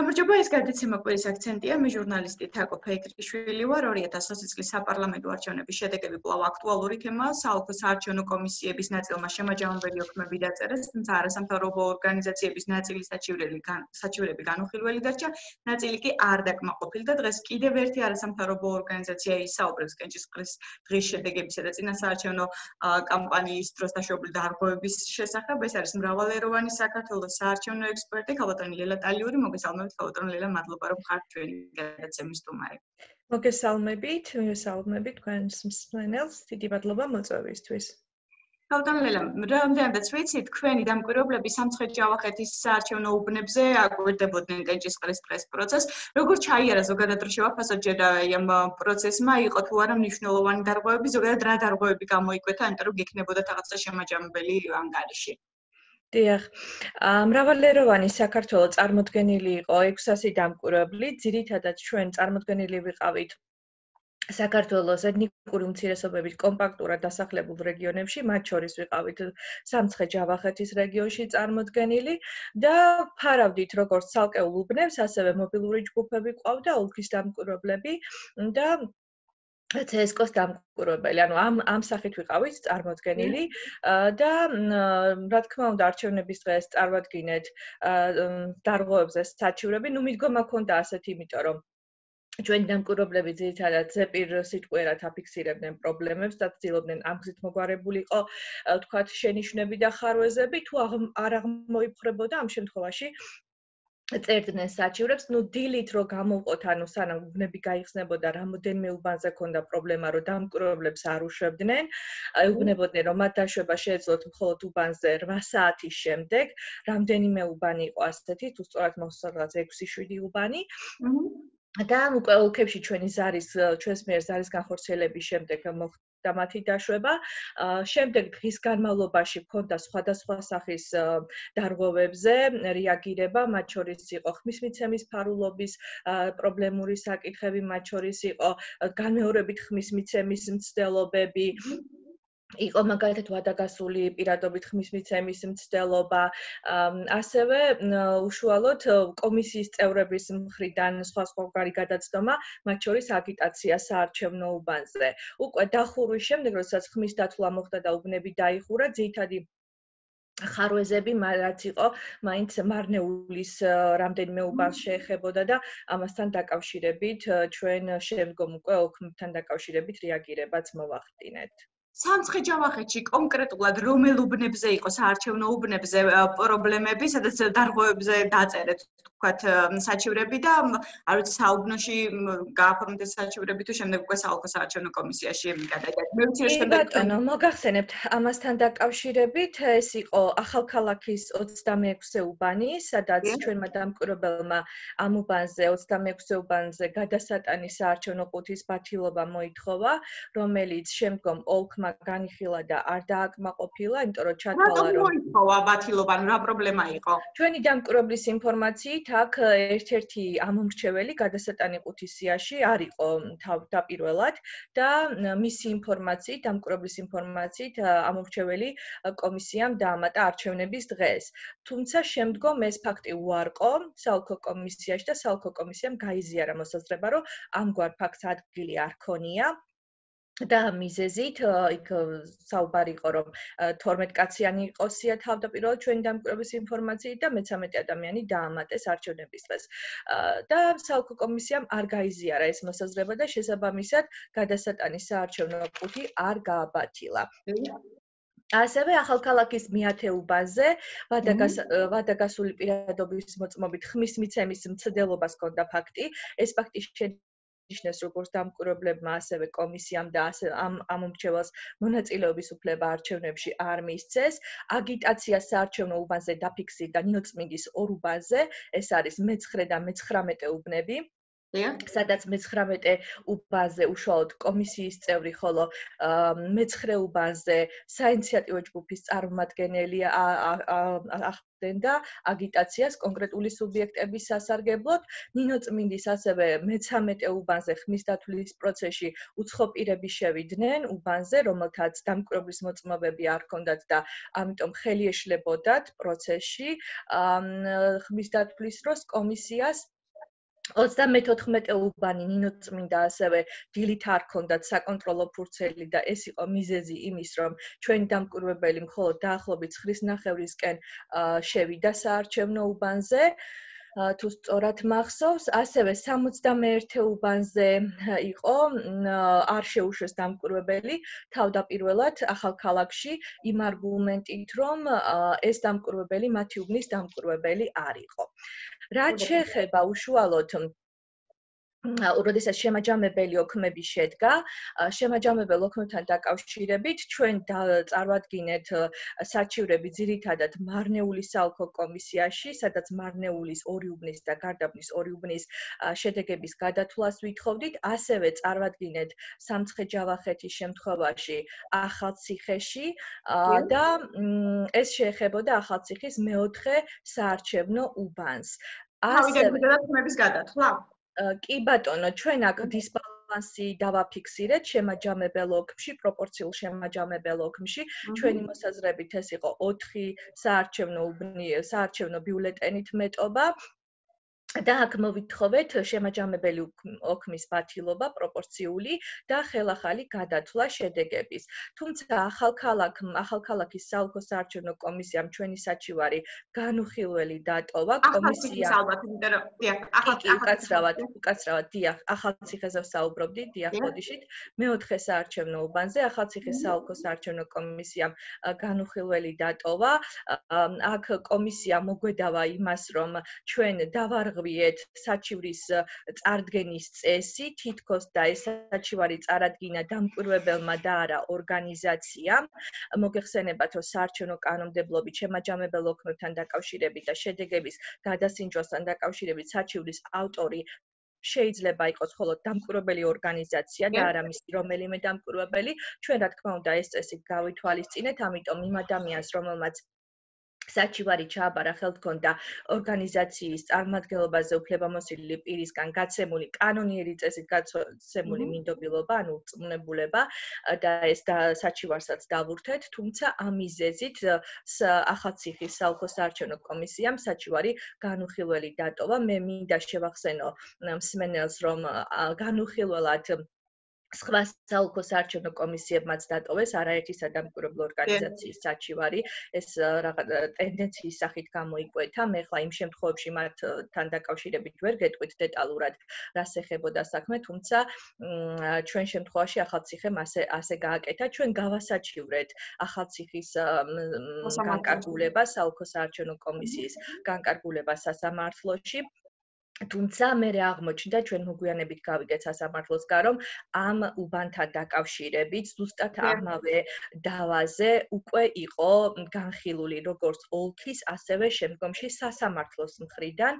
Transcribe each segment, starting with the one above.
გამარჯობა, ეს გადაცემა კვირის აქცენტია. მე ჟურნალისტი თაკო ფეიქრიშვილი ვარ. 2020 წლის საპარლამენტო არჩევნების შედეგები კვლავ აქტუალური თემაა. საალკო საარჩევნო კომისიების ნაწილმა შემაჯამებელი ოქმები დაწერეს, თუმცა არასამთავრობო ორგანიზაციების ნაწილი საჩივრელი საჩივრები განუხილველი დარჩა, ნაწილი კი არ დაკმაყოფილდა. დღეს კიდევ ერთი არასამთავრობო ორგანიზაცია ისაუბრებს კენჭისყრის დღის შედეგებისა და წინა საარჩევნო კამპანიის დროს დაშვებული დარღვევების შესახებ. ეს არის მრავალეროვანი საქართველოს საარჩევნო ექსპერტი, ქალბატონი ლელა ტალიური, მოგესალმებით. ქაუტრონ ლელა მადლობა რომ ხართ ჩვენი გადაცემის სტუმარი. მოგესალმებით მოგესალმებით თქვენს მსმენელს. დიდი მადლობა მოწვევისთვის. ქაუტრონ ლელა რამდენადაც ვიცი თქვენი დამკვირვებლები სამცხე ჯავახეთის საარჩევნო უბნებზე აკვირდებოდნენ კენჭისყრის დღეს პროცესს. როგორ ჩაიარა ზოგადად რო შევაფასოთ ჯერ ამ პროცესმა იყო თუ არა მნიშვნელოვანი დარღვევები ზოგადად რა დარღვევები გამოიკვეთა იმიტომ რომ გექნებოდა რაღაცა შემაჯამებელი ანგარიში დიახ. მრავალეროვანი საქართველო წარმოქმნილი იყო 600 დამკვირვებლი, ძირითადად ჩვენ წარმოქმნილი ვიყავით საქართველოს ეთნიკური უმცირესობების კომპაქტურად დასახლებულ რეგიონებში, მათ შორის ვიყავით სამცხე-ჯავახეთის რეგიონში წარმოქმნილი და ფარავდით როგორც ცალკეულ უბნებს, ასევე მობილური ჯგუფები ყავდა, ოლქის დამკვირვებლები და CS:GO-ს დამკვირვებელი, ანუ ამ ამ სახით ვიყავით წარმოქმნილი და რა თქმა უნდა არჩევნების დღეს წარვადგინეთ დარღვევებზე საჩივრები, ну მიდგომა ქონდა ასეთი, იმიტომ რომ ჩვენ დამკვირვებლები ძირითადად ზეპირ სიტყვერად აფიქსირებდნენ პრობლემებს და ცდილობდნენ ამ გზით მოგვარებულიყო თქვათ შენიშვნები და ხარვეზები თუ არ აღმოიფხრებოდა ამ შემთხვევაში წერდნენ საჩივრებს, ну დილით რო გამოვყოთ, ანუ სანამ უბნები გაიხსნებოდა, რამოდენმე უბანზე ქონდა პრობლემა, რომ დამკვირვებლებს არ უშვებდნენ. აიუბნებოდნენ, რომ მათ დაშვება შეეძლოთ მხოლოდ უბანზე 8 საათის შემდეგ. რამდენიმე უბანი იყო ასეთი, თუ სწორად რაღაც 6-7 უბანი. და უკვე ოლქებში ჩვენი ზარის ჩვენს მიერ ზარის განხორციელების შემდეგ მოხდა მათი დაშვება. შემდეგ დღის განმავლობაში ქონდა სხვადასხვა სახის დარღვევებზე რეაგირება, მათ შორის იყო ხმის მიცემის ფარულობის პრობლემური საკითხები, მათ შორის იყო განმეორებით ხმის მიცემის მცდელობები. იყო მაგალითად ვადაგასული პირადობით ხმის მიცემის მცდელობა ასევე უშუალოდ კომისიის წევრების მხრიდან სხვა სხვაგვარი გადაცდომა მათ შორის აგიტაცია საარჩევნო უბანზე. უკვე დახურვის შემდეგ როდესაც ხმის დათვლა მოხდა და უბნები დაიხურა ძირითადი ხარვეზები რაც იყო მაინც მარნეულის რამდენიმე უბანს შეეხებოდა და ამასთან დაკავშირებით ჩვენ შემდგომ უკვე ოქმთან დაკავშირებით რეაგირებაც მოვახდინეთ სამცხე ჯავახეთში კონკრეტულად რომელ უბნებზე იყო საარჩევნო უბნებზე პრობლემები, სადაც დარღვევებზე დაწერეთ თქვათ საჩივრები და არ ვიცი საუბნოში გააფორმეთ საჩივრები თუ შემდეგ უკვე საალკო საარჩევნო კომისიაში გადაიდეთ. მე ვიცი რომ შემდეგ ბატონო მოგახსენებთ ამასთან დაკავშირებით ეს იყო ახალქალაქის 26-ე უბანი, სადაც ჩვენმა დამკვირვებელმა ამ უბანზე 26-ე უბანზე გადასატანის საარჩევნო ყუთის ბათილობა მოითხოვა, რომელიც შემდგომ ოლქმა განიხილა და არ დააკმაყოფილა, იმიტომ რომ ჩათვალა რომ მოიწოვა ბათილობან რა პრობლემა იყო? ჩვენი დამკვირვებლის ინფორმაციით აქ ერთ-ერთი ამომრჩეველი გადასატანი ყუთისიაში არ იყო თავდაპირველად და მისი ინფორმაციით, დამკვირვებლის ინფორმაციით ამომრჩეველი კომისიამ დაამატა არჩევნების დღეს. თუმცა შემდგომ ეს ფაქტი უარყო საალკო კომისიაში და საალკო კომისიამ გაიზიარა მოსაზრება, რომ ამგვარ ფაქტს ადგილი არ ქონია. და მიზეზით იქ საუბარი იყო რომ 12 კაციანი იყოსია თავდაპირველად ჩვენი დამკვირვების ინფორმაციით და მე-13 ადამიანი დაამატეს არჩევნების დღეს. და საალკო კომისიამ არ გაიზიარა ეს მოსაზრება და შესაბამისად გადასატანის საარჩევნო ყუთი არ გააბათილა. ასევე ახალქალაქის მეათეუბაზე ვადაგას ვადაგასული პირადობის მოწმობით ხმის მიცემის მცდელობას ჰქონდა ფაქტი. ეს ფაქტი ნიშნავს როგორც დამკვირვებლებმა ასევე კომისიამ და ასე ამ ამომრჩეველს მონაწილეობის უფლება არჩევნებში არ მისცეს. აგიტაცია საარჩევნო უბანზე დაფიქსირდა ნიოწმინდის ორ უბანზე. ეს არის მე-9 და მე-19 უბნები სადაც მე-19 უბანზე უშუალოდ კომისიის წევრი, ხოლო მე-9 უბანზე საინიციატივო ჯგუფის წარმომადგენელი ახდენდა აგიტაციას კონკრეტული სუბიექტების სასარგებლოდ. ნინო წმინდის ასევე მე-13 უბანზე ხმის დათვლის პროცესში უცხო პირები შევიდნენ უბანზე, რომელთაც დამკვირვებლის მოწმობები არ ჰქონდათ და ამიტომ ხელი ეშლებოდათ პროცესში. ხმის დათვლის დროს კომისიას 34 უბანი ნინო წმინდა ასევე დილით არ ქონდათ საკონტროლო ფურცელი და ეს იყო მიზეზი იმის რომ ჩვენი დამკვირვებელი მხოლოდ დაახლოებით 9 ნახევრისკენ შევიდა საარჩევნო უბანზე თუ სწორად მახსოვს, ასევე 61 უბანზე იყო არ შეუშვეს დამკვირვებელი თავდაპირველად ახალ ქალაქში იმ არგუმენტით, რომ ეს დამკვირვებელი მათი უბნის დამკვირვებელი არ იყო. რაც შეეხება უშუალოდ როდესაც შემაჯამებელი ოქმები შედგა, შემაჯამებელ ოქმებთან დაკავშირებით ჩვენ წარვადგინეთ საჩივრები ძირითადად მარნეული საალქო კომისიაში, სადაც მარნეულის ორი უბნის და გარდაბნის ორი უბნის შედეგების გადათვლას ვითხოვდით, ასევე წარვადგინეთ სამცხე-ჯავახეთის შემთხვევაში ახალციხეში და ეს შეეხებოდა ახალციხის მეოთხე საარჩევნო უბანს. ასე გადათვლების გადათვლა? კი ბატონო, ჩვენ აქ დისბალანსი დავაფიქსირეთ შემაჯამებელ ოქმში, პროპორციულ შემაჯამებელ ოქმში. ჩვენი მოსაზრებით ეს იყო 4 საარჩევნო უბნი, საარჩევნო ბიულეტენით მეტობა. და აქ მოვითხოვეთ შემაჯამებელი ოქმის ბათილობა პროპორციული და ხელახალი გადათვლა შედეგების. თუმცა ახალქალაქ ახალქალაქის საალქო საარჩევნო კომისიამ ჩვენი საჩივარი განუხილველი დატოვა კომისია. ალბათ, იმიტომ რომ დიახ, ახალკაცრავად, უკაცრავად, დიახ, ახალციხეზე საუბრობდი, დიახ, ბოდიშით. მეოთხე საარჩევნო უბანზე ახალციხის საალქო საარჩევნო კომისიამ განუხილველი დატოვა. აქ კომისია მოგვედავა იმას, რომ ჩვენ დავარღ დაგვიეთ საჩივრის წარდგენის წესი, თითქოს და ეს საჩივარი წარადგინა დამკვირვებელმა და არა ორგანიზაციამ. მოგეხსენებათ, რომ საარჩევნო კანონმდებლობით შემაჯამებელ ოქმებთან დაკავშირებით და შედეგების გადასინჯვასთან დაკავშირებით საჩივრის ავტორი შეიძლება იყოს მხოლოდ დამკვირვებელი ორგანიზაცია და არა მისი რომელიმე დამკვირვებელი. ჩვენ რა თქმა უნდა ეს წესი გავითვალისწინეთ, ამიტომ იმ ადამიანს, რომელმაც საჩივარი ჩააბარა ხელთქონდა ორგანიზაციის წარმომადგენლობაზე უფლებამოსილი პირისგან გაცემული კანონიერი წესით გაცემული მინდობილობა, ანუ წმუნებულება და ეს და საჩივარსაც დავურთეთ, თუმცა ამიზეზით ახალციხის საალხო საარჩევნო კომისიამ საჩივარი განუხილველი დატოვა. მე მინდა შევახსენო მსმენელს, რომ განუხილველად სხვა საალკო საარჩევნო კომისიებმაც დატოვეს არაერთი სადამკვირვებლო ორგანიზაციის საჩივარი. ეს რაღაც ტენდენციის სახით გამოიკვეთა. მე ხლა იმ შემთხვევებში მათთან დაკავშირებით ვერ გეტყვით დეტალურად რას ეხებოდა საქმე თუმცა ჩვენ შემთხვევაში ახალციხემ ასე ასე გააკეთა. ჩვენ გავასაჩივრეთ ახალციხის განკარგულება საალკო საარჩევნო კომისიის განკარგულება სასამართლოში თუმცა მე რა აღმოჩნდა ჩვენ მოგვიანებით გავიგეთ სასამართლოს გარომ ამ უბანთან დაკავშირებით ზუსტად ამავე დავაზე უკვე იყო განხილული როგორც ოლქის ასევე შემდგომში სასამართლოს მხრიდან.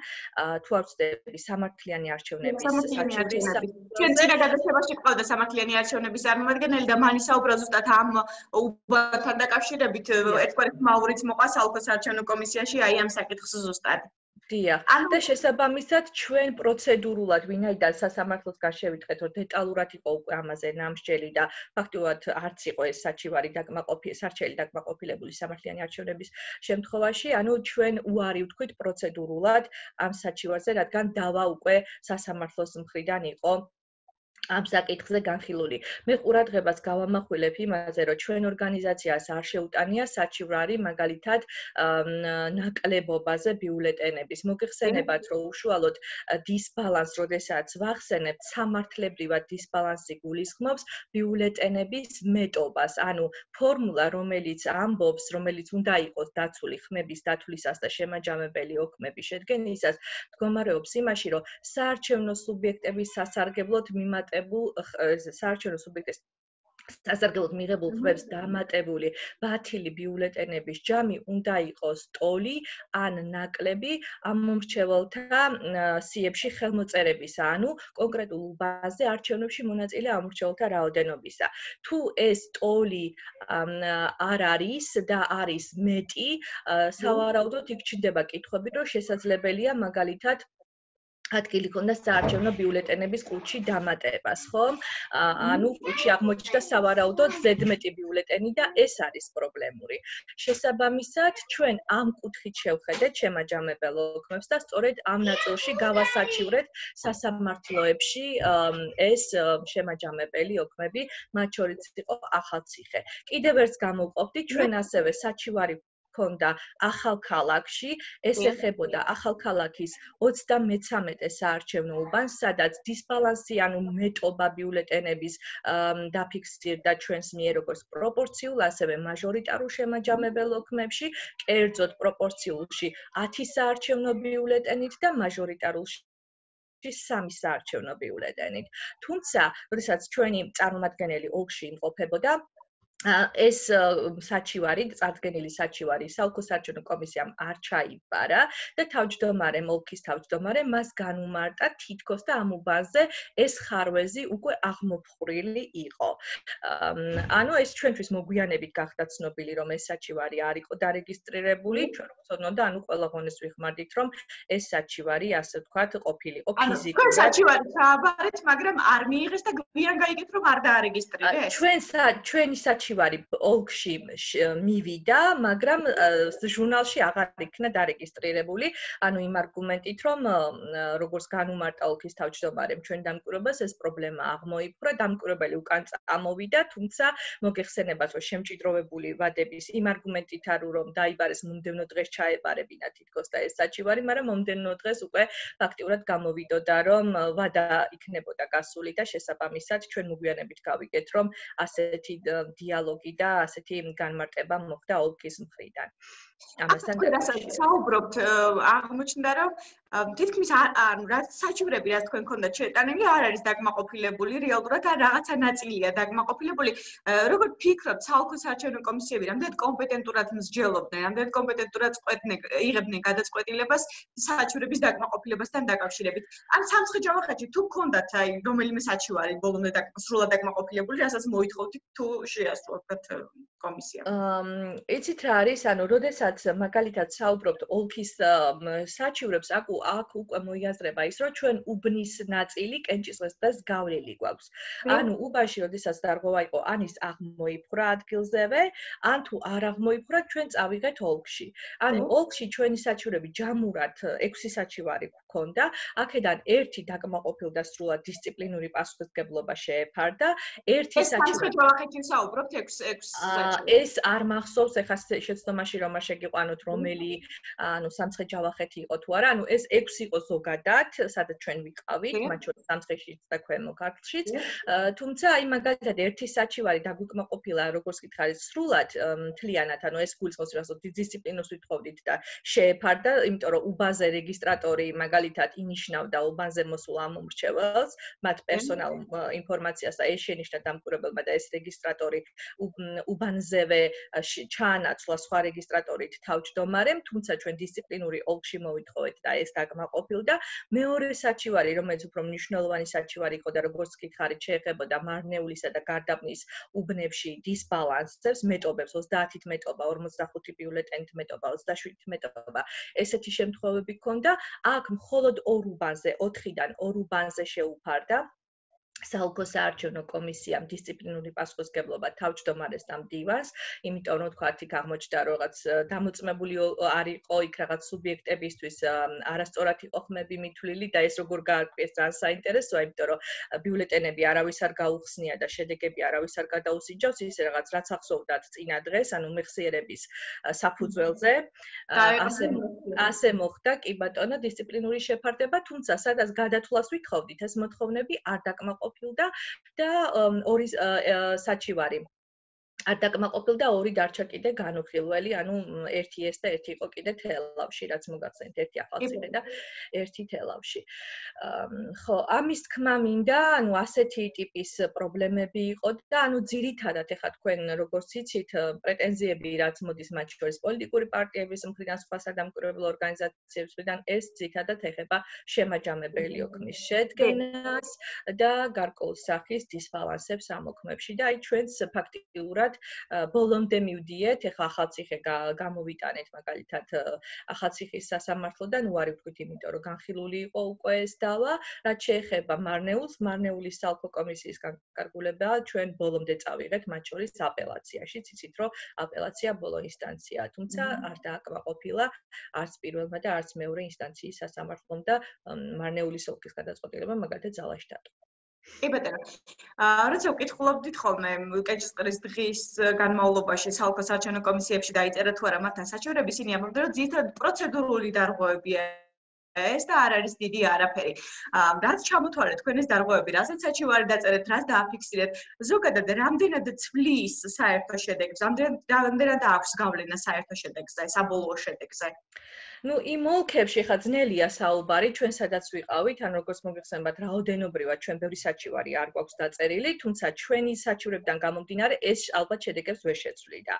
თუ არ ვცდები სამართლიანი არჩევნების საჩივრის ჩვენ წინა გადაცემაში ყავდა სამართლიანი არჩევნების წარმომადგენელი და მანი საუბრა ზუსტად ამ უბანთან დაკავშირებით. ერთგვარი მაურიც მოყვა საალხო საარჩევნო კომისიაში აი ამ საკითხს ზუსტად დიახ. და შესაბამისად ჩვენ პროცედურულად ვინაიდან სასამართლოს გაშევითხეთ, რომ დეტალურად იყო უკვე ამაზე ნამსჯელი და ფაქტობრივად არც იყო ეს საჩივარი დაკმაყოფილი, სარჩელი დაკმაყოფილებული სამართლიანი არჩევნების შემთხვევაში, ანუ ჩვენ უარი ვთქვით პროცედურულად ამ საჩივარზე, რადგან დავა უკვე სასამართლოს მხრიდან იყო ამ საკითხზე განხილული. მე ყურადღებას გავამახვილებ იმაზე, რომ ჩვენ ორგანიზაციას არ შეუტანია საჩივრარი მაგალითად ნაკლებობაზე ბიულეტენების. მოგეხსენებათ, რომ უშუალოდ დისბალანს, როდესაც ვახსენებთ, სამართლებრივად დისბალანსი გულისხმობს ბიულეტენების მეტობას, ანუ ფორმულა, რომელიც ამბობს, რომელიც უნდა იყოს დაცული ხმების დათვლისას და შემაჯამებელი ოქმების შედგენისას, მდგომარეობს იმაში, რომ საარჩევნო სუბიექტების სასარგებლოდ მიმატე მიღებულ საარჩევნო სუბიექტის სასარგებლოდ მიღებულ ხმებს დამატებული ბათილი ბიულეტენების ჯამი უნდა იყოს ტოლი ან ნაკლები ამ მომრჩეველთა სიებში ხელმოწერებისა, ანუ კონკრეტულ ბაზაზე არჩევნებში მონაწილე ამორჩეველთა რაოდენობისა. თუ ეს ტოლი არ არის და არის მეტი, სავარაუდოდ იქ ჩნდება კითხვები, რომ შესაძლებელია მაგალითად ადგილი ქონდა საარჩევნო ბიულეტენების კუჩი დამატებას, ხო? ანუ კუჩი აღმოჩნდა სავარაუდოდ ზედმეტი ბიულეტენი და ეს არის პრობლემური. შესაბამისად, ჩვენ ამ კუთხით შევხედეთ შემაჯამებელ ოქმებს და სწორედ ამ ნაწილში გავასაჩივრეთ სასამართლოებში ეს შემაჯამებელი ოქმები, მათ შორის იყო ახალციხე. კიდევ ერთს გამოვყოფდი, ჩვენ ასევე საჩივარი ქონდა ახალქალაქში, ეს ეხებოდა ახალქალაქის 33-ე საარჩევნო უბანს, სადაც დისბალანსი, ანუ მეტობა ბიულეტენების დაფიქსირდა ჩვენს მიერ როგორც პროპორციულ, ასევე მაჟორიტარულ შემაჯამებელ ოქმებში, კერძოდ პროპორციულში 10 საარჩევნო ბიულეტენით და მაჟორიტარულში ის სამი საარჩევნო ბიულეტენით. თუმცა, როდესაც ჩვენი წარმომადგენელი ოლქში იმყოფებოდა, ეს საჩივარი, წარდგენილი საჩივარი საალკო საჩვენო კომისიამ არ ჩაიბარა და თავმჯდომარე მოლქის თავმჯდომარე მას განუმარტა თითქოს და ამ უბანზე ეს ხარვეზი უკვე აღმოფხრილი იყო. ანუ ეს ჩვენთვის მოგვიანებით გახდა ცნობილი, რომ ეს საჩივარი არ იყო დარეგისტრირებული, ჩვენ ვცოდნო და ანუ ყველა ღონეს ვიხმარდით, რომ ეს საჩივარი ასე ვთქვათ ყოფილიყო ფიზიკურად. ანუ საჩივარი ჩააბარეთ, მაგრამ არ მიიღეს და გვიან გაიგეთ, რომ არ დაარეგისტრირეს. ჩვენ ჩვენი საჩივარი არქივარი ოლქში მივიდა, მაგრამ ჟურნალში აღარ იქნა დარეგისტრირებული, ანუ იმ არგუმენტით, რომ როგორც განუმარტა ოლქის თავმჯდომარემ ჩვენ დამკვირვებას ეს პრობლემა აღმოიფრა, დამკვირვებელი უკან წამოვიდა, თუმცა მოგეხსენებათ, რომ შემჭიდროვებული ვადების იმ არგუმენტით არო რომ დაიბარეს მომდენო დღეს ჩაებარებინა თითქოს და ეს საჩივარი, მაგრამ მომდენო დღეს უკვე ფაქტიურად გამოვიდოდა, რომ ვადა იქნებოდა გასული და შესაბამისად ჩვენ მოგვიანებით გავიგეთ, რომ ასეთი დია დიალოგი და ასეთი განმარტება მოხდა ოლქის მხრიდან. ამასთან რასაც საუბრობთ აღმოჩნდა რომ თითქმის ანუ რაც საჩივრები რაც თქვენ ქონდათ შეტანილი არ არის დაგმაყოფილებული რეალურად ან რაღაცა ნაწილია დაგმაყოფილებული როგორ ფიქრობთ საალკო საჩივრე კომისიები რამდენად კომპეტენტურად მსჯელობდნენ რამდენად კომპეტენტურად წყვეტდნენ იღებდნენ გადაწყვეტილებას საჩივრების დაგმაყოფილებასთან დაკავშირებით? ან სამცხე ჯავახეთში თუ ქონდათ აი რომელიმე საჩივარი ბოლომდე დაკმაყოფილებული დაგმაყოფილებული რასაც მოითხოვთ თუ შეასრულოთ კომისია აა იცით რა არის ანუ როდესაც მაგალითად საუბრობთ ოლქის საჩივრებს, აკუ აქ უკვე მოიაზრება ის, რომ ჩვენ უბნის ნაწილი კენჭისყრას და გავლილი გვაქვს. ანუ უბანში როდესაც დარღვევა იყო, ანის აღმოიფრა ადგილზევე, ან თუ არ აღმოიფრა, ჩვენ წავიღეთ ოლქში. ანუ ოლქში ჩვენი საჩივრები ჯამურად 6 საჩივარი გქონდა, აქედან ერთი დაკმაყოფილდა სრულად დისციპლინური პასუხისგებლობა შეეფარდა, ერთი საჩივარი ეს სამხედრო საუბრობთ 6 6 საჩივარი. ეს არ მახსოვს ეხა შეცდომაში რომ არ შეგიყვანოთ რომელი ანუ სამცხე ჯავახეთი იყო თუ არა. ანუ ეს 6 იყო ზოგადად სადაც ჩვენ ვიყავით მათ შორის სამცხეშიც და ქვემო ქართლშიც თუმცა აი მაგალითად ერთი საჩივარი დაგვიკმაყოფილა როგორც გითხარით სრულად მთლიანად ანუ ეს გულწრფელს რასაც დისციპლინოს ვითხოვდით და შეეფარდა იმიტომ რომ უბანზე რეგისტრატორი მაგალითად ინიშნავდა უბანზე მოსულ ამ მომრჩეველს მათ პერსონალ ინფორმაციას და ეს შენიშნა დამკვირვებელმა და ეს რეგისტრატორი უბანზევე ჩაანაცვლა სხვა რეგისტრატორი ვიყავით თავმჯდომარემ, თუმცა ჩვენ დისციპლინური ოლქში მოვითხოვეთ და ეს დაგმაყოფილდა. მეორე საჩივარი, რომელიც უფრო მნიშვნელოვანი საჩივარი იყო და როგორც გითხარით, შეეხებოდა მარნეულისა და გარდაბნის უბნებში დისბალანსებს, მეტობებს 30-ით მეტობა, 45 ბიულეტენით მეტობა, 27-ით მეტობა. ესეთი შემთხვევები ქონდა. აქ მხოლოდ ორ უბანზე, 4-დან ორ უბანზე შეუფარდა. საალკო საარჩევნო კომისიამ დისციპლინური პასუხისგებლობა თავმჯდომარეს და მდივანს, იმიტომ რომ თქვა იქ აღმოჩნდა რაღაც დამოწმებული არისო იქ რაღაც სუბიექტებისთვის არასწორად იყო ხმები მithვლილი და ეს როგორ გააკვეს ძალიან საინტერესოა, იმიტომ რომ ბიულეტენები არავის არ გაუხსნია და შედეგები არავის არ გადაუსინჯავს, ის რაღაც რაც ახსოვდათ წინა დღეს, ანუ მეხსიერების საფუძველზე. ასე ასე მოხდა, კი ბატონო, დისციპლინური შეფარდება, თუმცა სადაც გადათვლას ვითხოვდით, ეს მოთხოვნები არ დაკმაყოფ ყოფილდა და ორი საჩივარი არ დაკმაყოფილდა ორი დარჩა კიდე განუხილველი, ანუ ერთი ეს და ერთი იყო კიდე თელავში, რაც მოგახსენეთ, ერთი ახალციხე და ერთი თელავში. ხო, ამის თქმა მინდა, ანუ ასეთი ტიპის პრობლემები იყო და ანუ ძირითადად ეხა თქვენ როგორც იცით, პრეტენზიები რაც მოდის მათ შორის პოლიტიკური პარტიების მხრიდან, სხვა სადამკვირვებლო ორგანიზაციების მხრიდან, ეს ძირითადად ეხება შემაჯამებელი ოქმის შედგენას და გარკვეულ სახის დისბალანსებს ამ ოქმებში და აი ჩვენს ფაქტიურად ვთქვათ, ბოლომდე მივდიეთ, ეხლა ახალციხე გამოვიტანეთ მაგალითად ახალციხის სასამართლოდან, უარი ვთქვით, იმიტომ რომ განხილული იყო უკვე ეს დავა, რაც შეეხება მარნეულს, მარნეულის სალფო კომისიის განკარგულებაა, ჩვენ ბოლომდე წავიღეთ მათ შორის აპელაციაში, ციცით რომ აპელაცია ბოლო ინსტანციაა, თუმცა არ დააკმაყოფილა არც პირველმა და არც მეორე ინსტანციის სასამართლომ და მარნეულის ოლქის გადაწყვეტილება მაგალითად ძალაში დატოვა. კი ბატონო. აა როცა ვკითხულობდით ხოლმე კეჭისყრის დღის განმავლობაში საალკო საჩვენო კომისიებში დაიწერა თუ არა მათთან საჩუქრები, ისინი ამბობდნენ, რომ ძირითადად პროცედურული დარღვევებია ეს და არ არის დიდი არაფერი. აა რაც ჩამოთვალეთ თქვენ ეს დარღვევები, რასაც საჩივარი დაწერეთ, რაც დააფიქსირეთ, ზოგადად რამდენად ცვლის საერთო შედეგს, რამდენად აქვს გავლენა საერთო შედეგზე, საბოლოო შედეგზე? Ну იმ ოლქებში ხა ძნელია საუბარი ჩვენ სადაც ვიყავით ან როგორც მოგეხსენებათ რაოდენობრივად ჩვენ ბევრი საჩივარი არ გვაქვს დაწერილი თუმცა ჩვენი საჩივრებიდან გამომდინარე ეს ალბათ შედეგებს ვერ შეცვლიდა.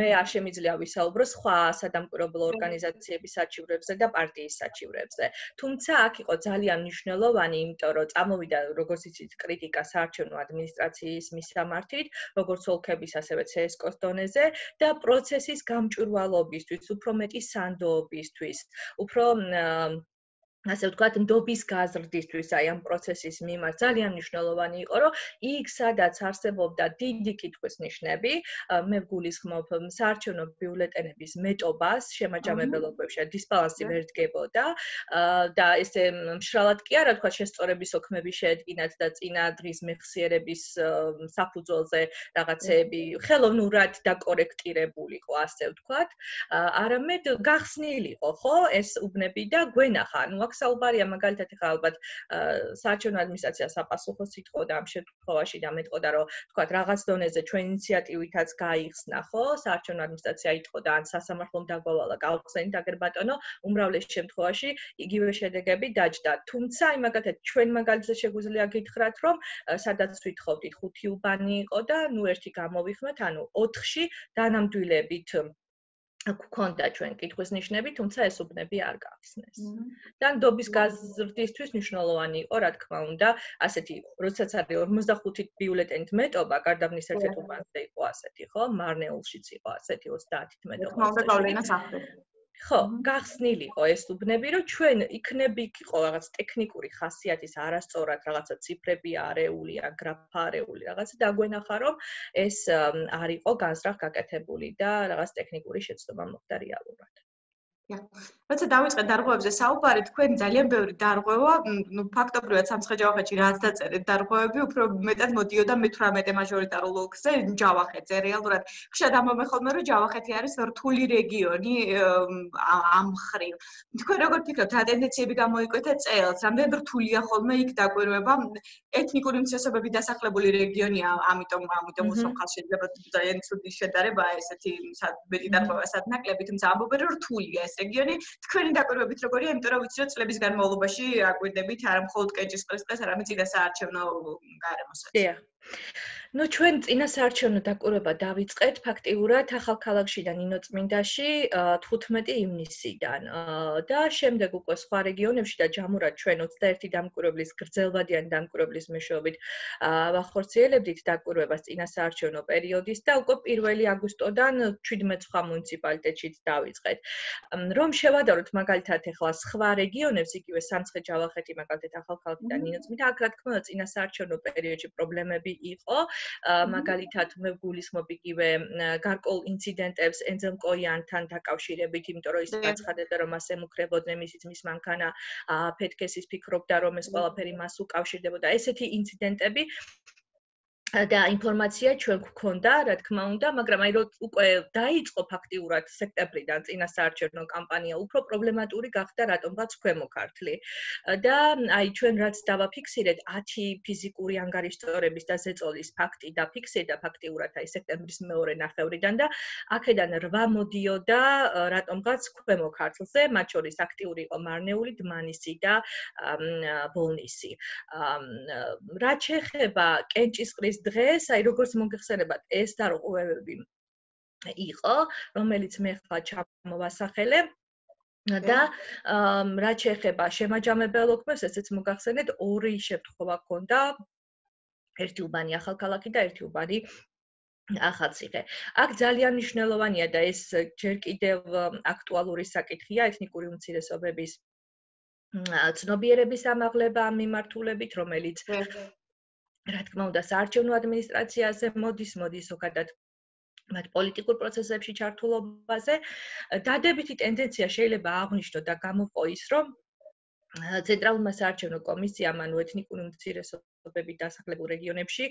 მე არ შემიძლია ვისაუბრო სხვა სადამკვირვებლო ორგანიზაციების საჩივრებზე და პარტიის საჩივრებზე. თუმცა აქ იყო ძალიან მნიშვნელოვანი იმიტომ რომ წამოვიდა როგორც იცით კრიტიკა საარჩევნო ადმინისტრაციის მისამართით როგორც ოლქების ასევე CSKO-ს დონეზე და პროცესის გამჭვირვალობისთვის უფრო მეტი სანდ ნდობისთვის უფრო ასე ვთქვათ, ნდობის გაზრდისთვის, აი ამ პროცესის მიმართ ძალიან მნიშვნელოვანი იყო, რომ იქ სადაც არსებობდა დიდი კითხვის ნიშნები, მე გულისხმობ საარჩევნო ბიულეტენების მეტობას შემაჯამებელობებში, დისბალანსი ვერ დგებოდა და ესე მშრალად კი არა, თქვა შესწორების ოქმები შეედგინათ და წინა დღის მეხსიერების საფუძველზე რაღაცეები ხელოვნურად დაკორექტირებულიყო, ასე ვთქვათ. არამედ გახსნილიყო, ხო, ეს უბნები და გვენახა, ანუ აქ საუბარია მაგალითად ახლა ალბათ საარჩევნო ადმინისტრაცია საპასუხო სიტყვა ამ შემთხვევაში და მეტყოდა რომ თქვა რაღაც დონეზე ჩვენ ინიციატივითაც გაიხსნა ხო? საარჩევნო ადმინისტრაცია იტყოდა ან სასამართლომ დაგვალა გავხსენით აგერ ბატონო უმრავლეს შემთხვევაში იგივე შედეგები დაჯდა. თუმცა აი მაგალითად ჩვენ მაგალითად შეგვიძლია გითხრათ რომ სადაც ვითხოვდით ხუთი უბანი იყო და ნუ ერთი გამოვიხმეთ ანუ 4-ში დანამდვილებით გქონდა ჩვენ კითხვის ნიშნები, თუმცა ეს უბნები არ გახსნეს. და ნდობის გაზრდისთვის მნიშვნელოვანი იყო, რა თქმა უნდა, ასეთი, როდესაც არის 45 ბიულეტენით მეტობა, გარდაბნის ერთ-ერთ უბანზე იყო ასეთი, ხო? მარნეულშიც იყო ასეთი 30-ით მეტობა. თქმა უნდა, გავლენას ახდენს. ხო, გახსნილიყო ეს უბნები, რომ ჩვენ იქნებიყო რაღაც ტექნიკური ხასიათის არასწორად რაღაცა ციფრები არეული, აგრაფა არეული, რაღაცა დაგვენახა, რომ ეს არ იყო განსრახ გაკეთებული და რაღაც ტექნიკური შეცდომა მოხდა რეალურად. როცა დავიწყეთ დარღვევებზე საუბარი, თქვენ ძალიან ბევრი დარღვევა, ნუ ფაქტობრივად სამცხე-ჯავახეთში რაც დაწერეთ დარღვევები, უფრო მეტად მოდიოდა მე-18 მაჟორიტარულ ოლქზე, ჯავახეთზე. რეალურად ხშირად ამბობენ ხოლმე, რომ ჯავახეთი არის რთული რეგიონი ამ ხრივ. თქვენ როგორ ფიქრობთ, რა ტენდენციები გამოიკვეთა წელს? რამდენ რთულია ხოლმე იქ დაკვირვება? ეთნიკური უმცირესობები დასახლებული რეგიონია, ამიტომ ამიტომ მოსახლე შეიძლება ძალიან ცუდი შედარებაა ესეთი მეტი დარღვევა სადნაკლები, თუმცა ამბობენ, რომ რთულია ეს რეგიონი. თქვენი დაკვირვებით როგორია? იმიტომ რომ ვიცი რომ წლების განმავლობაში აკვირდებით არა მხოლოდ კეჭისყრის დღეს, არამედ წინა საარჩევნო გარემოსაც. დიახ. Ну ჩვენ წინა საარჩევნო დაკვირვება დავიწყეთ ფაქტიურად ახალქალაქშიდან ინოწმინდაში 15 ივნისიდან და შემდეგ უკვე სხვა რეგიონებში და ჯამურად ჩვენ 21 დამკვირვებლის გრძელვადიანი დამკვირვებლის მეშვეობით ვახორციელებდით დაკვირვებას წინა საარჩევნო პერიოდის და უკვე 1 აგვისტოდან 17 სხვა მუნიციპალიტეტშიც დავიწყეთ. რომ შევადაროთ მაგალითად ახლა სხვა რეგიონებს იგივე სამცხე-ჯავახეთი მაგალითად ახალქალაქიდან ინოწმინდა აქ რა თქმა უნდა წინა საარჩევნო პერიოდში პრობლემები იყო მაგალითად მე გულისხმობ იგივე გარკვეულ ინციდენტებს ენზელ კოიანთან დაკავშირებით, იმიტომ რომ ის გაცხადებდა რომ მას ემუქრებოდნენ მისიც მის მანქანა ფეთქესის ფიქრობდა რომ ეს ყველაფერი მას უკავშირდებოდა. ესეთი ინციდენტები და ინფორმაცია ჩვენ გვქონდა, რა თქმა უნდა, მაგრამ აი რომ უკვე დაიწყო ფაქტიურად სექტემბრიდან წინასაარჩევნო კამპანია, უფრო პრობლემატური გახდა რატომღაც ქვემო ქართლი. და აი ჩვენ რაც დავაფიქსირეთ 10 ფიზიკური ანგარიშტორების და ზეწოლის ფაქტი და ფიქსირდა ფაქტიურად აი სექტემბრის მეორე ნახევრიდან და აქედან 8 მოდიოდა რატომღაც ქვემო ქართლზე, მათ შორის აქტიური იყო მარნეული, დმანისი და ბოლნისი. რაც შეეხება კენჭისყრის დღეს, აი როგორც მოგეხსენებათ, ეს დარღვევები იყო, რომელიც მე ხა ჩამოვასახელე და რაც შეეხება შემაჯამებელ ოქმებს, ესეც მოგახსენეთ, ორი შემთხვევა ქონდა. ერთი უბანი ახალქალაქი და ერთი უბანი ახალციხე. აქ ძალიან მნიშვნელოვანია და ეს ჯერ კიდევ აქტუალური საკითხია ეთნიკური უმცირესობების ცნობიერების ამაღლება ამ მიმართულებით, რომელიც რა თქმა უნდა, საარჩევნო ადმინისტრაციაზე მოდის, მოდის ზოგადად მათ პოლიტიკურ პროცესებში ჩართულობაზე. დადებითი ტენდენცია შეიძლება აღნიშნო და გამოყო ის, რომ ცენტრალურმა საარჩევნო კომისიამ ანუ ეთნიკური უმცირესობების დასახლებულ რეგიონებში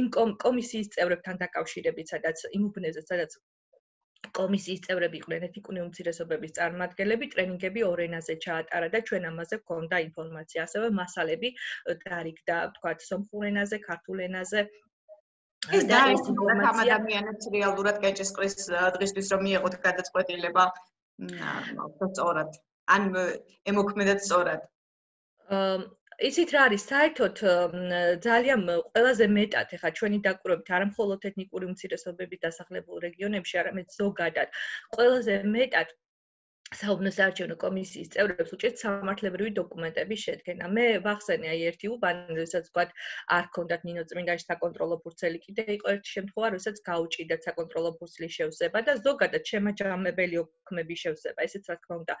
იმ კომისიის წევრებთან დაკავშირებით, სადაც იმ უბნებზე, სადაც კომისიის წევრები იყვნენ ეთნიკური უმცირესობების წარმომადგენლები, ტრენინგები ორ ენაზე ჩაატარა და ჩვენ ამაზე გვქონდა ინფორმაცია, ასევე მასალები დარიგდა, თქვათ, სომხურ ენაზე, ქართულ ენაზე. ეს და ეს ინფორმაცია ადამიანებს რეალურად კეჭისყრის დღისთვის რომ მიიღოთ გადაწყვეტილება სწორად ან ემოქმედეთ სწორად. იცით რა არის? საერთოდ ძალიან ყველაზე მეტად ეხა ჩვენი დაკვირვებით არა მხოლოდ ეთნიკური უმცირესობების დასახლებულ რეგიონებში, არამედ ზოგადად ყველაზე მეტად საუბნო საარჩევნო კომისიის წევრებს უჭერთ სამართლებრივი დოკუმენტების შედგენა. მე ვახსენე აი ერთი უბანი, როდესაც ვთქვათ, არ ქონდათ ნინო წმინდაში საკონტროლო ფურცელი კიდე იყო ერთი შემთხვევა, როდესაც გაუჭიდათ საკონტროლო ფურცლის შევსება და ზოგადად შემაჯამებელი ოქმების შევსება. ესეც რა თქმა უნდა,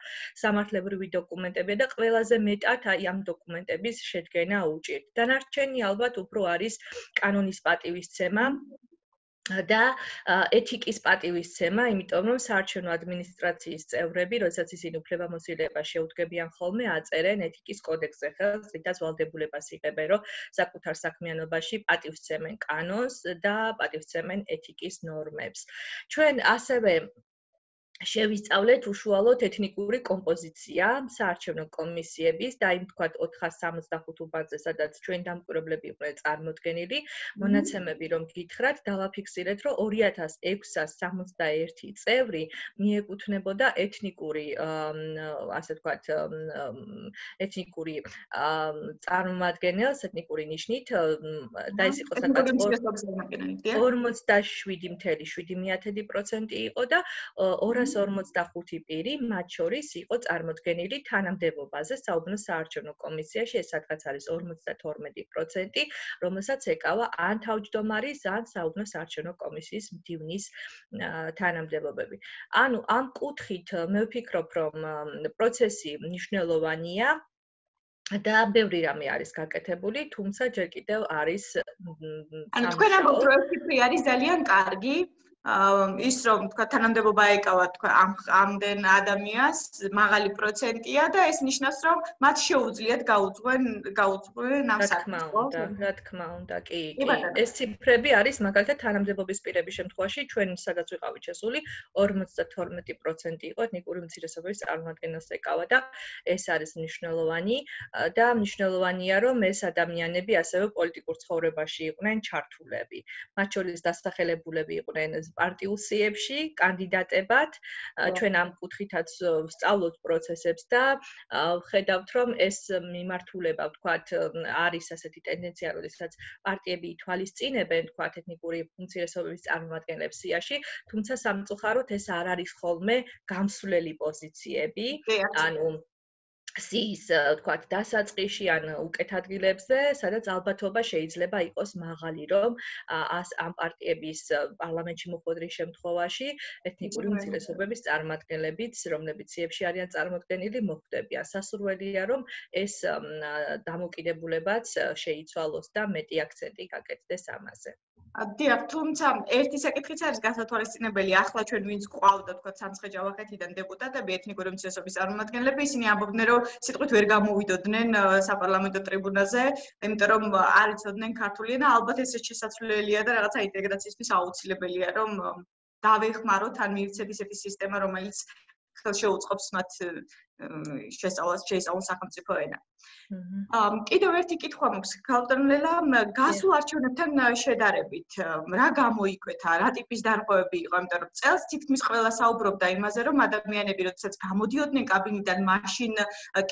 სამართლებრივი დოკუმენტებია და ყველაზე მეტად აი ამ დოკუმენტების შედგენა უჭირთ. დანარჩენი ალბათ უფრო არის კანონის პატივისცემა, და ეთიკის პატივისცემა, იმიტომ რომ საარჩევნო ადმინისტრაციის წევრები, როდესაც ისინი უფლებამოსილება შეუდგებიან ხოლმე, აწერენ ეთიკის კოდექსზე ხელს, რითაც ვალდებულებას იღებენ, რომ საკუთარ საქმიანობაში პატივისცემენ კანონს და პატივისცემენ ეთიკის ნორმებს. ჩვენ ასევე შევისწავლეთ უშუალოდ ეთნიკური კომპოზიცია. საარჩევნო კომისიების და იმ თქვათ 465 უბანზე, სადაც ჩვენ დამკვირვებლები იყვნენ წარმოდგენილი, მონაცემები რომ გითხრათ, დავაფიქსირეთ, რომ 2661 წევრი მიეკუთვნებოდა ეთნიკური, ასე თქვათ, ეთნიკური წარმომადგენელს, ეთნიკური ნიშნით და ეს იყო სადაც 47.7% იყო და 200 245 პირი, მათ შორის იყო წარმოქმნილი თანამდებობაზე საუბნო საარჩევნო კომისიაში, ეს სადღაც არის 52%, რომელსაც ეკავა ან თავმჯდომარის, ან საუბნო საარჩევნო კომისიის მდივნის თანამდებობები. ანუ ამ კუთხით მე ვფიქრობ, რომ პროცესი მნიშვნელოვანია. და ბევრი რამე არის გაკეთებული, თუმცა ჯერ კიდევ არის ანუ თქვენ ამბობთ რომ ეს არის ძალიან კარგი, ის რომ თქვა თანამდებობა ეკავა თქვა ამ ამდენ ადამიანს მაღალი პროცენტია და ეს ნიშნავს რომ მათ შეუძლიათ გაუძღვენ გაუძღვენ ამ საქმეს რა თქმა უნდა კი კი. ეს ციფრები არის მაგალითად თანამდებობის პირების შემთხვევაში ჩვენ სადაც ვიყავით შესული 52% იყო ეთნიკური უმცირესობების წარმომადგენელს ეკავა და ეს არის მნიშვნელოვანი და მნიშვნელოვანია რომ ეს ადამიანები ასევე პოლიტიკურ ცხოვრებაში იყვნენ ჩართულები. მათ შორის დასახელებულები იყვნენ პარტიულ სიებში კანდიდატებად ჩვენ ამ კუთხითაც ვსწავლოთ პროცესებს და ვხედავთ რომ ეს მიმართულება ვთქვათ არის ასეთი ტენდენცია როდესაც პარტიები ითვალისწინებენ ვთქვათ ეთნიკური ფუნქციასობების წარმომადგენლებს სიაში თუმცა სამწუხაროდ ეს არ არის ხოლმე გამსვლელი პოზიციები ანუ სის თქვათ დასაწყისში ან უკეთ ადგილებზე, სადაც ალბათობა შეიძლება იყოს მაღალი, რომ ამ პარტიების პარლამენტში მოხვედრის შემთხვევაში ეთნიკური უმცირესობების წარმომადგენლებიც, რომლებიც სიებში არიან წარმოქმნილი, მოხვდებიან. სასურველია, რომ ეს დამოკიდებულებაც შეიცვალოს და მეტი აქცენტი გაკეთდეს ამაზე. დიახ, თუმცა ერთი საკითხიც არის გასათვალისწინებელი. ახლა ჩვენ ვინც ყავდა თქვა სამცხე-ჯავახეთიდან დეპუტატები, ეთნიკური უმცირესობის წარმომადგენლები, ისინი ამბობდნენ, რომ სიტყვით ვერ გამოვიდოდნენ საპარლამენტო ტრიბუნაზე, იმიტომ რომ არ იცოდნენ ქართული ენა, ალბათ ეს შესაძლებელია და რაღაცა ინტეგრაციისთვის აუცილებელია, რომ დავეხმაროთ ან მივცეთ ისეთი სისტემა, რომელიც ხელშეუწყობს მათ შესწავლას შეისწავლონ სახელმწიფო ენა. აა კიდევ ერთი კითხვა მაქვს ქალტრნელა გასულ არჩევნებთან შედარებით რა გამოიკვეთა რა ტიპის დარღვევები იყო იმიტომ რომ წელს თითქმის ყველა საუბრობდა იმაზე რომ ადამიანები როდესაც გამოდიოდნენ კაბინეტიდან მაშინ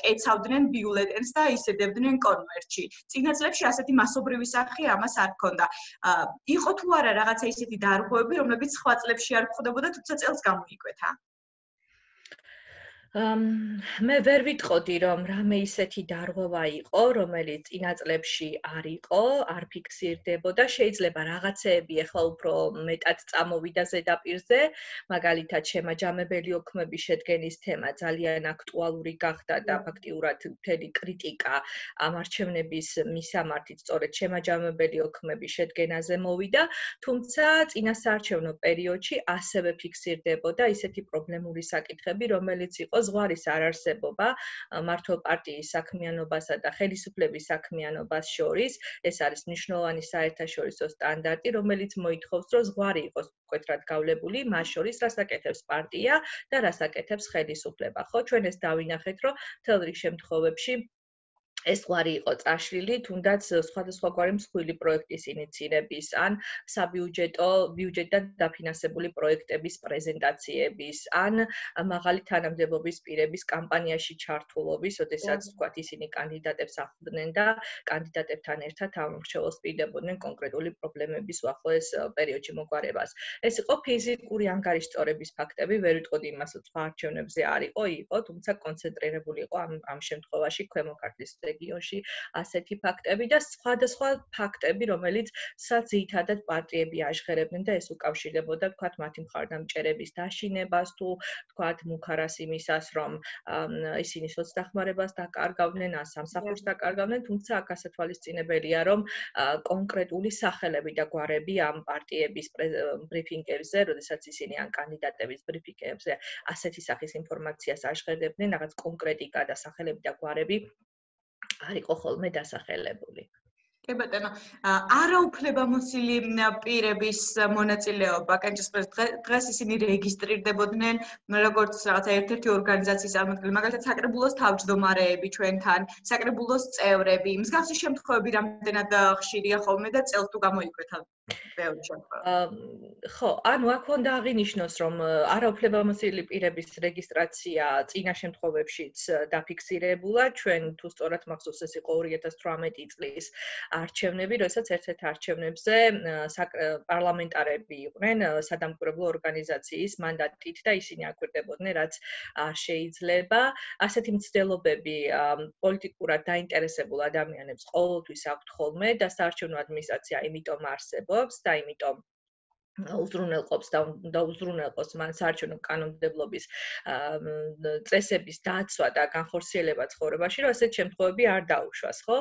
კეცავდნენ ბიულეტენს და ისედებდნენ კონვერტში. წინა წლებში ასეთი მასობრივი სახე ამას არ ქონდა აა იყო თუ არა რაღაცა ისეთი დარღვევები რომლებიც სხვა წლებში არ ხდებოდა თუმცა წელს გამოიკვეთა მე ვერ ვიტყოდი რომ რამე ისეთი დარღვევა იყო რომელიც წინაწლებში არ იყო არ ფიქსირდებოდა. შეიძლება რაღაცეები ახლა უფრო მეტად წამოვიდა ზედაპირზე მაგალითად შემაჯამებელი ოქმების შედგენის თემა ძალიან აქტუალური გახდა და ფაქტიურად მთელი კრიტიკა ამ არჩევნების მისამართით სწორედ შემაჯამებელი ოქმების შედგენაზე მოვიდა. თუმცა წინასაარჩევნო პერიოდში ასევე ფიქსირდებოდა ისეთი პრობლემური საკითხები რომელიც იყო ზღვარის არარსებობა მართო პარტიის საქმიანობასა და ხელისუფლების საქმიანობას შორის ეს არის მნიშვნელოვანი საერთაშორისო სტანდარტი რომელიც მოითხოვს რომ ზღვარი იყოს მკვეთრად გავლებული მას შორის რასაკეთებს პარტია და რასაკეთებს ხელისუფლება. ხო ჩვენ ეს დავინახეთ რომ თელ რიგ შემთხვევებში ეს ყვარი იყო წაშლილი, თუნდაც სხვადასხვაგვარი მსხვილი პროექტის ინიცირების ან საბიუჯეტო ბიუჯეტად დაფინანსებული პროექტების პრეზენტაციების ან მაღალი თანამდებობის პირების კამპანიაში ჩართულობის, ოდესაც თქვათ ისინი კანდიდატებს ახლდნენ და კანდიდატებთან ერთად ამორჩეულს პირდებოდნენ კონკრეტული პრობლემების უახლოეს პერიოდში მოგვარებას. ეს იყო ფიზიკური ანგარიშწორების ფაქტები, ვერ ვიტყოდი იმას, რომ სხვა არჩევნებზე არ იყო, იყო, თუმცა კონცენტრირებული იყო ამ ამ შემთხვევაში ქვემო ქართლის რეგიონში ასეთი ფაქტები და სხვადასხვა ფაქტები, რომელიც საძირთადად პარტიები აღღერებდნენ და ეს უკავშირდებოდა თქვათ მათი მხარდამჭერების დაშინებას თუ თქვათ მუხარას იმისას, რომ ისინი სოცდახმარებას დაკარგავდნენ, სამსახურს დაკარგავდნენ, თუმცა აქ ასათვალისწინებელია, რომ კონკრეტული სახელები და გვარები ამ პარტიების ბრიფინგებზე, როდესაც ისინი ან კანდიდატების ბრიფინგებზე ასეთი სახის ინფორმაციას აღღერებდნენ, რაღაც კონკრეტიკა და სახელები და გვარები არ იყო ხოლმე დასახელებული. კი ბატონო, არაუფლებამოსილი პირების მონაწილეობა კენჭისყრის დღეს ისინი რეგისტრირდებოდნენ როგორც რაღაცა ერთ-ერთი ორგანიზაციის წარმომადგენლები, მაგალითად საკრებულოს თავმჯდომარეები ჩვენთან, საკრებულოს წევრები. მსგავსი შემთხვევები რამდენად ხშირია ხოლმე და წელს თუ გამოიკვეთა? ხო, ანუ აქ უნდა აღინიშნოს, რომ არაუფლებამოსილი პირების რეგისტრაცია წინა შემთხვევებშიც დაფიქსირებულა. ჩვენ თუ სწორად მახსოვს, ეს იყო 2018 წლის არჩევნები, როდესაც ერთ-ერთ არჩევნებზე პარლამენტარები იყვნენ სადამკვირვებლო ორგანიზაციის მანდატით და ისინი აკვირდებოდნენ, რაც შეიძლება. ასეთი მცდელობები პოლიტიკურად დაინტერესებულ ადამიანებს ყოველთვის აქვთ ხოლმე და საარჩევნო ადმინისტრაცია იმიტომ არსებობს და იმიტომ უზრუნველყოფს და უზრუნველყოფს მან საარჩევნო კანონმდებლობის წესების დაცვა და განხორციელება ცხოვრებაში, რომ ასეთ შემთხვევები არ დაუშვას, ხო?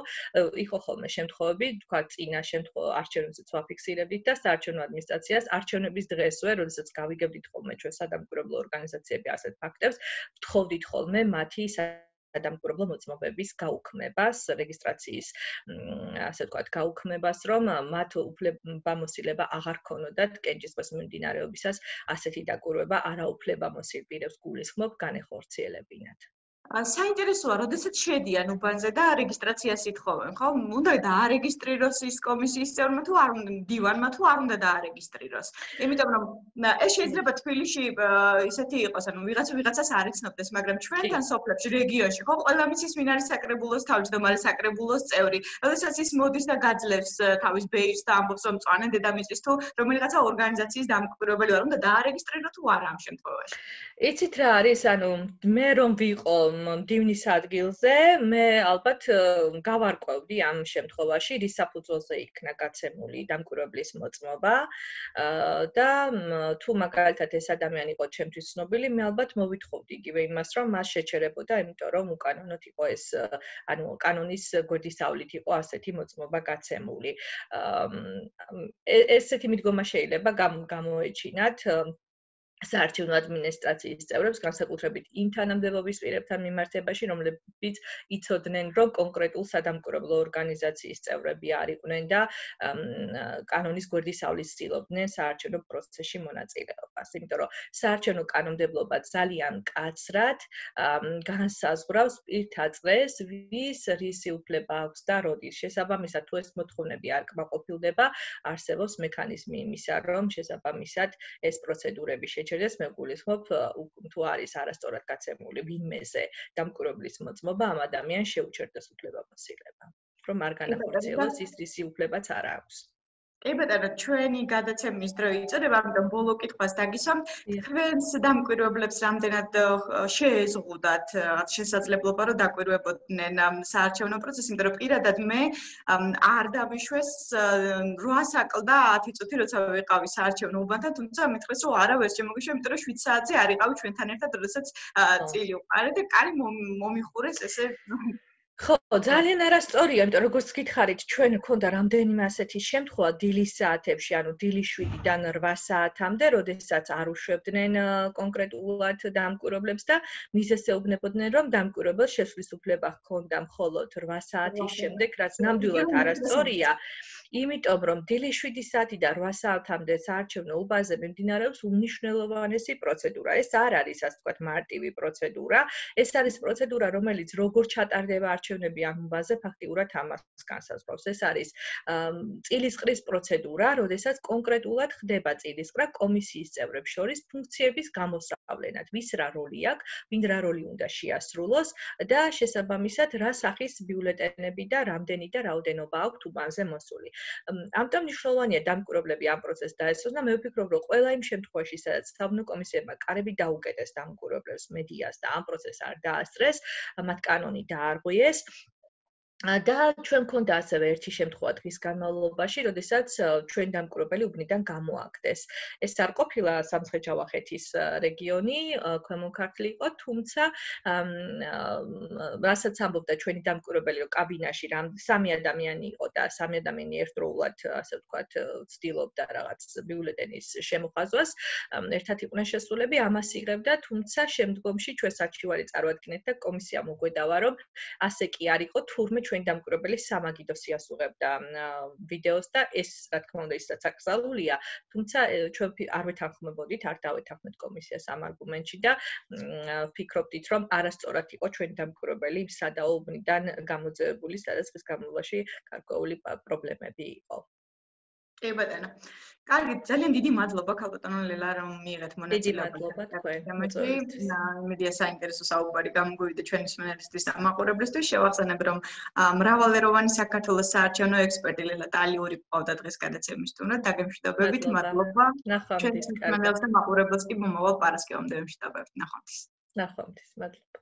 იყო ხოლმე შემთხვევები, თქვა წინა შემთხვევა არჩევნებზე ვაფიქსირებდით და საარჩევნო ადმინისტრაციას არჩევნების დღესვე, როდესაც გავიგებდით ხოლმე ჩვენ სადამკვირვებლო ორგანიზაციები ასეთ ფაქტებს, ვთხოვდით ხოლმე მათი ადამიანურობლო მოწმობების გაუქმებას, რეგისტრაციის ასე ვთქვათ, გაუქმებას, რომ მათ უფლებამოსილება აღარ ქონოდათ კენჭისყრის მიმდინარეობისას ასეთი დაკვირვება არაუფლებამოსილ პირებს გულისხმობ განეხორციელებინათ. საინტერესოა, როდესაც შედიან უბანზე და რეგისტრაციას ითხოვენ, ხო? უნდა დაარეგისტრიროს ის კომისიის წევრმა თუ არ უნდა დივანმა თუ არ უნდა დაარეგისტრიროს. იმიტომ რომ ეს შეიძლება თბილისში ისეთი იყოს, ანუ ვიღაცა ვიღაცას არ იცნობდეს, მაგრამ ჩვენთან სოფლებში, რეგიონში, ხო, ყველა მიცის ვინ არის საკრებულოს თავმჯდომარე საკრებულოს წევრი. როდესაც ის მოდის და გაძლევს თავის ბეირს და ამბობს, რომ წვანენ დედამიწის თუ რომელიღაცა ორგანიზაციის დამკვირვებელი ვარ, უნდა დაარეგისტრირო თუ არა ამ შემთხვევაში. იცით რა არის, ანუ მე რომ ვიყო დივნის ადგილზე მე ალბათ გავარკვევდი ამ შემთხვევაში რის საფუძველზე იქნა გაცემული დამკვირვებლის მოწმობა და თუ მაგალითად ეს ადამიანი იყო ჩემთვის ცნობილი მე ალბათ მოვითხოვდი იგივე იმას რომ მას შეჩერებოდა იმიტომ რომ უკანონოდ იყო ეს ანუ კანონის გვერდისავლით იყო ასეთი მოწმობა გაცემული. ესეთი მიდგომა შეიძლება გამოეჩინათ საარჩევნო ადმინისტრაციის წევრებს განსაკუთრებით იმ თანამდებობის პირებთან მიმართებაში, რომლებიც იცოდნენ, რომ კონკრეტულ სადამკვირვებლო ორგანიზაციის წევრები არიყვნენ და კანონის გვერდისავლის ცდილობდნენ საარჩევნო პროცესში მონაწილეობას. იმიტომ რომ საარჩევნო კანონმდებლობა ძალიან კაცრად განსაზღვრავს პირთა წრეს, ვის რისი უფლება აქვს და როდის. შესაბამისად, თუ ეს მოთხოვნები არ კმაყოფილდება, არსებობს მექანიზმი იმისა, რომ შესაბამისად ეს პროცედურები შეჭ შეჩერდეს მე გულისხმობ თუ არის არასწორად გაცემული ვინმეზე დამკვირვებლის მოწმობა ამ ადამიანს შეუჩერდეს უფლებამოსილება რომ არ განახორციელოს ის რისი უფლებაც არ აქვს კი ბატონო, ჩვენი გადაცემის დრო იწოდება, ამიტომ ბოლო კითხვას დაგისვამ. თქვენს დამკვირვებლებს რამდენად შეეზღუდათ რაღაც შესაძლებლობა, რომ დაკვირვებოდნენ საარჩევნო პროცესს, იმიტომ რომ პირადად მე არ დავიშვეს 8 საკლდა 10 წუთი, როცა ვიყავი საარჩევნო უბანთან, თუმცა მითხრეს, რომ არა ვერც შემოგიშვე, იმიტომ რომ 7 საათზე არ იყავი ჩვენთან ერთად, როდესაც წილი უყარეთ და კარი მომიხურეს ესე ხო, ძალიან არასწორია, იმიტომ როგორც გითხარით, ჩვენ გქონდა რამდენიმე ასეთი შემთხვევა დილის საათებში, ანუ დილის 7-დან 8 საათამდე, როდესაც არ უშვებდნენ კონკრეტულად დამკვირვებლებს და მისესეუბნებოდნენ, რომ დამკვირვებელს შესვლის უფლება ჰქონდა მხოლოდ 8 საათის შემდეგ, რაც ნამდვილად არასწორია. იმიტომ რომ დილის 7 საათიდან 8 საათამდე საარჩევნო უბანზე მიმდინარეობს უნიშნელოვანესი პროცედურა. ეს არ არის ასე ვთქვათ მარტივი პროცედურა. ეს არის პროცედურა, რომელიც როგორ ჩატარდება არჩევნები ამ უბანზე, ფაქტიურად ამას განსაზღვრავს. ეს არის წილისყრის პროცედურა, როდესაც კონკრეტულად ხდება წილისყრა კომისიის წევრებს შორის ფუნქციების გამოსავლენად. ვის რა როლი აქვს, ვინ რა როლი უნდა შეასრულოს და შესაბამისად რა სახის ბიულეტენები და რამდენი და რაოდენობა აქვს უბანზე მოსული. ამიტომ მნიშვნელოვანია დამკვირვებლები ამ პროცესს დაესწროს და მე ვფიქრობ, რომ ყველა იმ შემთხვევაში, სადაც საბუნო კომისიებმა კარები დაუკეტეს დამკვირვებლებს მედიას და ამ პროცესს არ დაასწრეს, მათ კანონი დაარღვიეს, this. და ჩვენ მქონდა ასევე ერთი შემთხვევა დღის განმავლობაში, როდესაც ჩვენ დამკვირვებელი უბნიდან გამოაგდეს. ეს არ ყოფილა სამცხე-ჯავახეთის რეგიონი, ქვემო ქართლი იყო, თუმცა რასაც ამბობდა ჩვენი დამკვირვებელი, რომ კაბინაში რამ სამი ადამიანი იყო და სამი ადამიანი ერთდროულად, ასე ვთქვათ, ცდილობდა რაღაც ბიულეტენის შემოხაზვას, ერთად იყვნენ შესულები, ამას იღებდა, თუმცა შემდგომში ჩვენ საჩივარი წარვადგინეთ და კომისია მოგვედავა, რომ ასე კი არ იყო, თურმე ჩვენი დამკვირვებელი სამაგიდოს იასუღებდა ვიდეოს და ეს რა თქმა უნდა ისაც აკრძალულია. თუმცა ჩვენ არ ვეთანხმებოდით არ დავეთანხმეთ კომისიას ამ არგუმენტში და ვფიქრობდით რომ არასწორად იყო ჩვენი დამკვირვებელი სადაობნიდან გამოძევებული სადაც ეს გამოვაში გარკვეული პრობლემები იყო კი ბატონო. კარგი, ძალიან დიდი მადლობა ქალბატონო ლელა რომ მიიღეთ მონაწილეობა. დიდი მადლობა თქვენ. მედია საინტერესო საუბარი გამგვივიდა ჩვენი სმენელისთვის და მაყურებლისთვის. შევახსენებ რომ მრავალეროვანი საქართველოს საარჩევნო ექსპერტი ლელა ტალიური ყავდა დღეს გადაცემის სტუმრად. დაგემშვიდობებით, მადლობა. ჩვენი სმენელს და მაყურებელს კი მომავალ პარასკევამდე ვიმშვიდობებით. ნახვამდის. ნახვამდის, მადლობა.